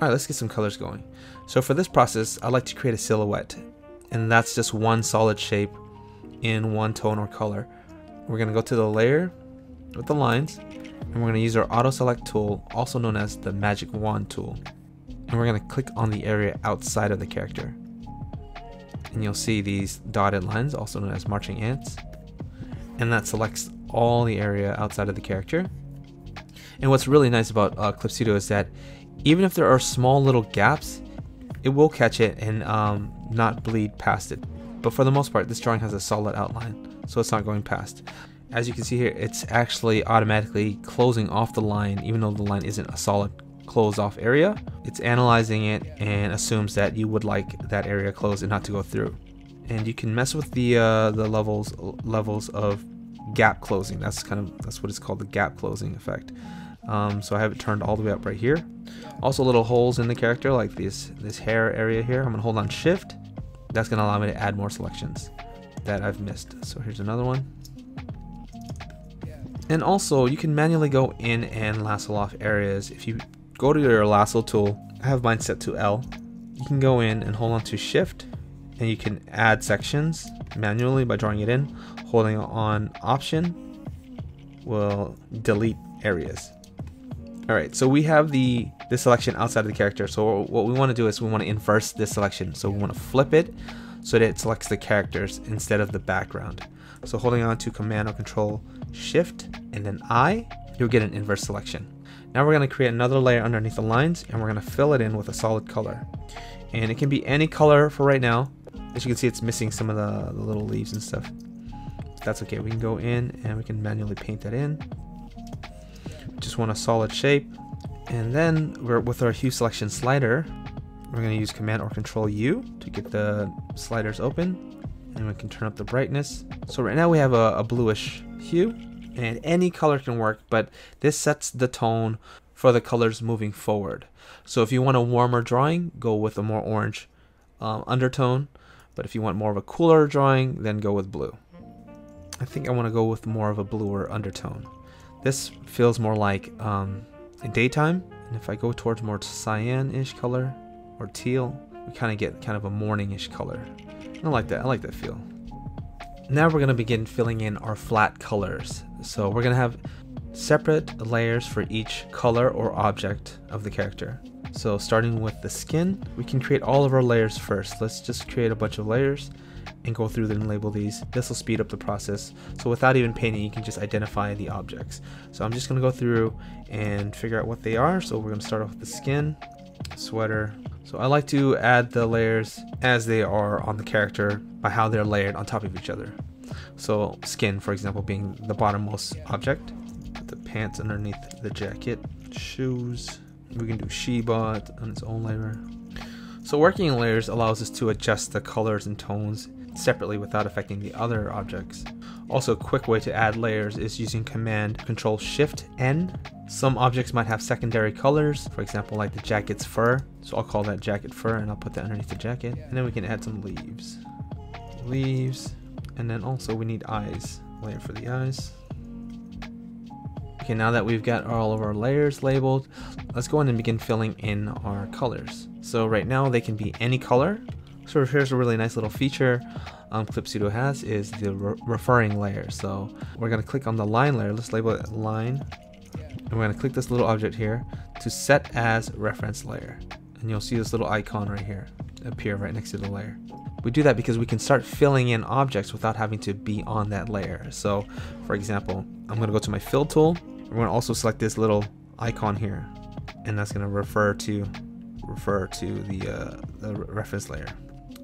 Alright, let's get some colors going. So for this process, I like to create a silhouette. And that's just one solid shape in one tone or color. We're going to go to the layer with the lines, and we're going to use our auto select tool, also known as the magic wand tool. And we're going to click on the area outside of the character. And you'll see these dotted lines, also known as marching ants. And that selects all the area outside of the character. And what's really nice about uh, Clip Studio is that even if there are small little gaps, it will catch it and um, not bleed past it. But for the most part, this drawing has a solid outline, so it's not going past. As you can see here, it's actually automatically closing off the line, even though the line isn't a solid closed off area. It's analyzing it and assumes that you would like that area closed and not to go through. And you can mess with the uh, the levels levels of gap closing. That's kind of that's what it's called, the gap closing effect. Um, so I have it turned all the way up right here. Also little holes in the character like this, this hair area here. I'm gonna hold on shift. That's gonna allow me to add more selections that I've missed. So here's another one. And also you can manually go in and lasso off areas. If you go to your lasso tool, I have mine set to L. You can go in and hold on to shift and you can add sections manually by drawing it in. Holding on option will delete areas. Alright, so we have the this selection outside of the character. So what we want to do is we want to inverse this selection. So we want to flip it so that it selects the characters instead of the background. So holding on to Command or Control Shift and then I, you'll get an inverse selection. Now we're going to create another layer underneath the lines and we're going to fill it in with a solid color. And it can be any color for right now. As you can see, it's missing some of the, the little leaves and stuff. That's okay. We can go in and we can manually paint that in just want a solid shape. And then with our hue selection slider, we're going to use Command or Control U to get the sliders open. And we can turn up the brightness. So right now we have a, a bluish hue and any color can work, but this sets the tone for the colors moving forward. So if you want a warmer drawing, go with a more orange um, undertone. But if you want more of a cooler drawing, then go with blue. I think I want to go with more of a bluer undertone. This feels more like um, daytime, and if I go towards more cyan-ish color or teal, we kind of get kind of a morning-ish color. I like that. I like that feel. Now we're going to begin filling in our flat colors. So we're going to have separate layers for each color or object of the character. So starting with the skin, we can create all of our layers first. Let's just create a bunch of layers and go through them and label these. This will speed up the process. So without even painting, you can just identify the objects. So I'm just going to go through and figure out what they are. So we're going to start off with the skin, sweater. So I like to add the layers as they are on the character by how they're layered on top of each other. So skin, for example, being the bottommost object. The pants underneath the jacket. Shoes. We can do Sheba on its own layer. So working in layers allows us to adjust the colors and tones separately without affecting the other objects. Also, a quick way to add layers is using Command Control Shift N. Some objects might have secondary colors, for example like the jacket's fur. So I'll call that jacket fur and I'll put that underneath the jacket. And then we can add some leaves. Leaves. And then also we need eyes. Layer for the eyes. Okay, now that we've got all of our layers labeled, let's go in and begin filling in our colors. So right now they can be any color, so here's a really nice little feature um, Clip Studio has is the re referring layer. So we're to click on the line layer. Let's label it line. And we're to click this little object here to set as reference layer. And you'll see this little icon right here appear right next to the layer. We do that because we can start filling in objects without having to be on that layer. So for example, I'm to go to my fill tool. We're going to also select this little icon here. And that's going to refer to refer to the, uh, the reference layer.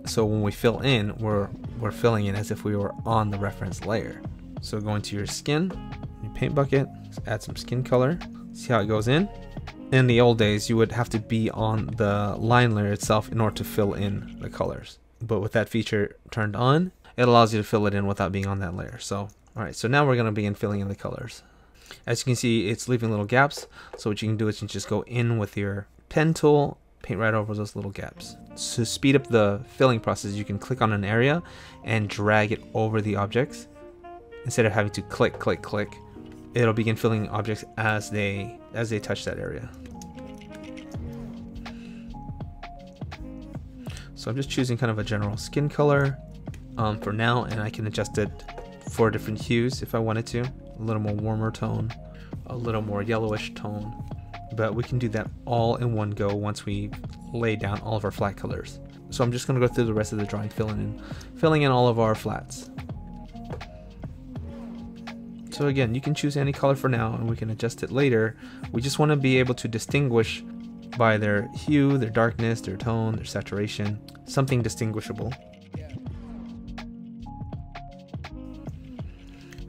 So when we fill in, we're, we're filling in as if we were on the reference layer. So go into your skin, your paint bucket, add some skin color, see how it goes in. In the old days, you would have to be on the line layer itself in order to fill in the colors. But with that feature turned on, it allows you to fill it in without being on that layer. So, all right, so now we're gonna begin filling in the colors. As you can see, it's leaving little gaps. So what you can do is you just go in with your pen tool paint right over those little gaps. To speed up the filling process, you can click on an area and drag it over the objects. Instead of having to click, click, click, it'll begin filling objects as they as they touch that area. So I'm just choosing kind of a general skin color um, for now and I can adjust it for different hues if I wanted to. A little more warmer tone, a little more yellowish tone. But we can do that all in one go once we lay down all of our flat colors. So I'm just going to go through the rest of the drawing, filling in, filling in all of our flats. So again, you can choose any color for now and we can adjust it later. We just want to be able to distinguish by their hue, their darkness, their tone, their saturation, something distinguishable.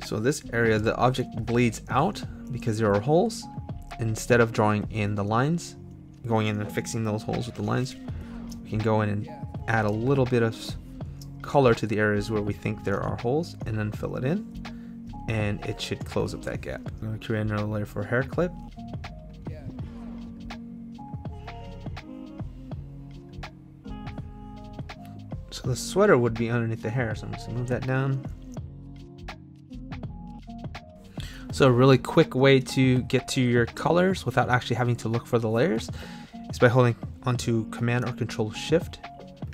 So this area, the object bleeds out because there are holes. Instead of drawing in the lines, going in and fixing those holes with the lines, we can go in and add a little bit of color to the areas where we think there are holes and then fill it in and it should close up that gap. I'm to create another layer for hair clip. So the sweater would be underneath the hair, so I'm just to move that down. So a really quick way to get to your colors without actually having to look for the layers is by holding onto Command or Control Shift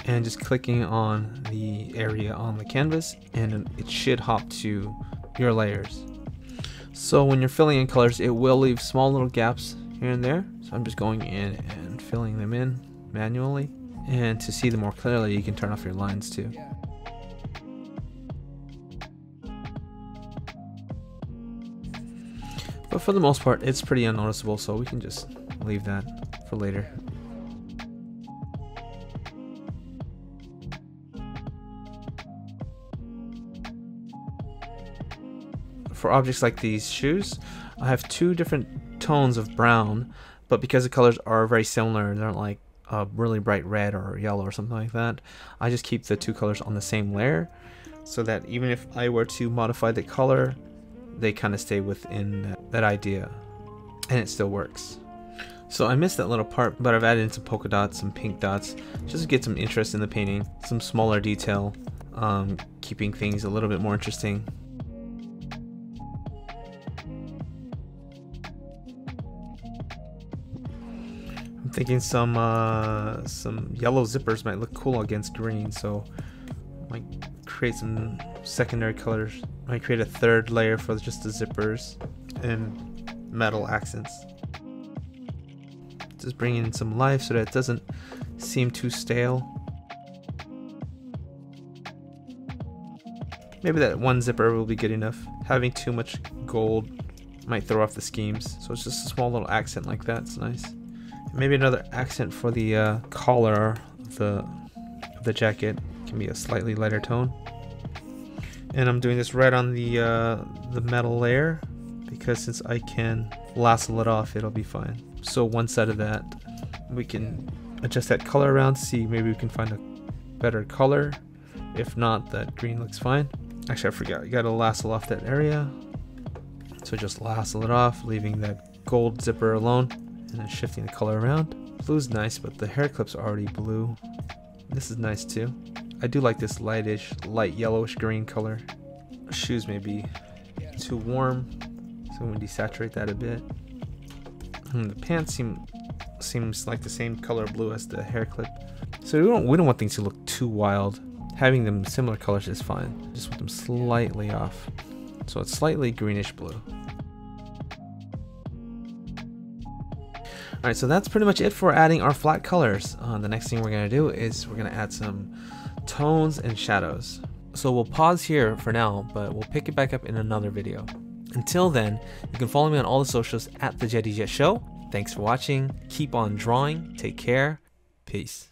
and just clicking on the area on the canvas and it should hop to your layers. So when you're filling in colors, it will leave small little gaps here and there. So I'm just going in and filling them in manually. And to see them more clearly, you can turn off your lines too. But for the most part, it's pretty unnoticeable, so we can just leave that for later. for objects like these shoes, I have two different tones of brown, but because the colors are very similar, they're not like a really bright red or yellow or something like that, I just keep the two colors on the same layer so that even if I were to modify the color, they kind of stay within that idea and it still works. So I missed that little part, but I've added in some polka dots, some pink dots, just to get some interest in the painting, some smaller detail, um, keeping things a little bit more interesting. I'm thinking some uh, some yellow zippers might look cool against green, so might create some secondary colors. Might create a third layer for just the zippers and metal accents. Just bring in some life so that it doesn't seem too stale. Maybe that one zipper will be good enough. Having too much gold might throw off the schemes, so it's just a small little accent like that. It's nice. Maybe another accent for the uh, collar of the, of the jacket can be a slightly lighter tone. And I'm doing this right on the, uh, the metal layer because since I can lasso it off, it'll be fine. So one side of that, we can adjust that color around, see maybe we can find a better color. If not, that green looks fine. Actually, I forgot, you gotta lasso off that area. So just lasso it off, leaving that gold zipper alone and then shifting the color around. Blue's nice, but the hair clip's are already blue. This is nice too. I do like this lightish, light yellowish green color. Shoes may be too warm, so gonna desaturate that a bit. And the pants seem seems like the same color blue as the hair clip. So we don't we don't want things to look too wild. Having them similar colors is fine. Just want them slightly off. So it's slightly greenish blue. Alright, so that's pretty much it for adding our flat colors. Uh, the next thing we're going to do is we're going to add some tones and shadows. So we'll pause here for now, but we'll pick it back up in another video. Until then, you can follow me on all the socials at The Jetty Jet Show. Thanks for watching. Keep on drawing. Take care. Peace.